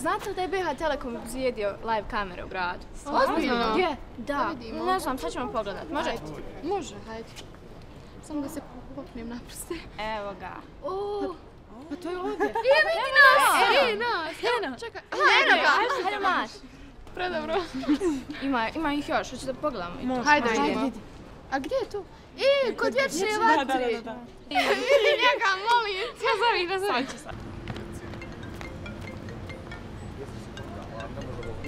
znate li da je BH Telekom zjedio live kamere u gradu? Ozbiljno? Gdje? Da. Da vidimo. Ne znam, sad ćemo pogledat. Može? Može, hajde. Samo da se popnem na prste. Evo ga. O, pa to je ovdje. Je, vidi nas! E, nas. Eno. Čekaj. Aha, Eno ga! Hajde, maš. Predobro. Ima, ima ih još, hoću da pogledamo. i to. Hajde, Ajde. vidi. A gdje je to? E, kod vječne vatre. Da, da, da. Vidi njega, molim. Ja zovem, da zovem.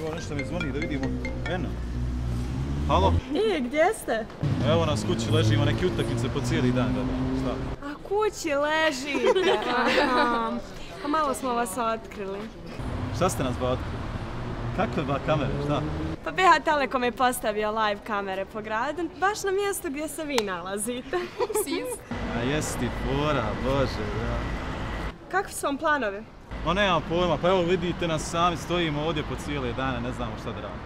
Evo nešto mi zvoni da vidimo. Eno. Halo? E, gdje ste? Evo nas kući ležimo neke utakmice po cijeli dan. Da, da. Šta? A kući ležite. Aha. Pa malo smo vas otkrili. Šta ste nas ba Kakve ba kamere, šta? Pa BH Telekom je postavio live kamere po gradu, baš na mjestu gdje se vi nalazite. A jesi ti fora, bože, da. Kakvi su vam planovi? Ma nemam pojma, pa evo vidite nas sami, stojimo ovdje po cijele dane, ne znamo šta da radimo.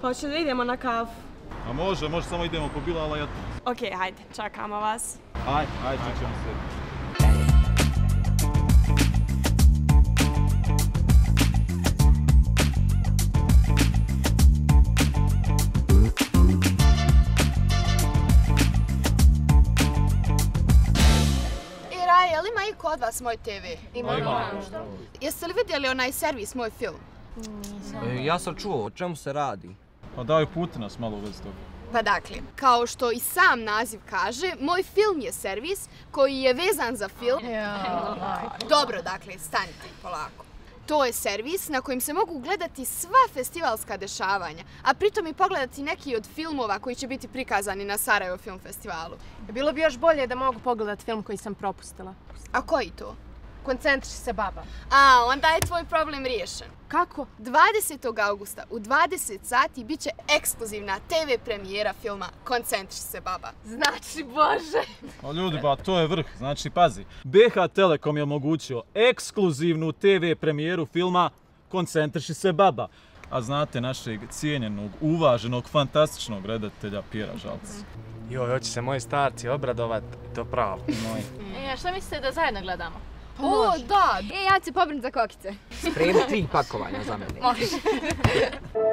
Pa hoćete da idemo na kafu? A može, može, samo idemo po Bilala i eto. Ok, hajde, čekamo vas. Aj, aj, čekamo se. E, Raja, jel ima i kod vas moj TV? Ma ima. Jeste li vidjeli onaj servis, moj film? E, ja sam čuo, o čemu se radi? Pa daj puti nas malo u vezi toga. Pa dakle, kao što i sam naziv kaže, moj film je servis koji je vezan za film. Dobro, dakle, stanite polako. To je servis na kojem se mogu gledati sva festivalska dešavanja, a pritom i pogledati neki od filmova koji će biti prikazani na Sarajevo Film Festivalu. Bilo bi još bolje da mogu pogledat film koji sam propustila. A koji to? Koncentriši se, baba. A, onda je tvoj problem riješen. Kako? 20. augusta u 20 sati bit će ekskluzivna TV premijera filma Koncentriši se, baba. Znači, bože. A ljudi, ba, to je vrh. Znači, pazi, BH Telekom je omogućio ekskluzivnu TV premijeru filma Koncentriši se baba. A znate našeg cijenjenog, uvaženog, fantastičnog redatelja Pjera Žalca. Joj, hoće se moji starci obradovat, to pravo. Moj. E, a šta mislite da zajedno gledamo? O, da, E, ja ću pobrinuti za kokice. Spremi tri pakovanja za mene. Može.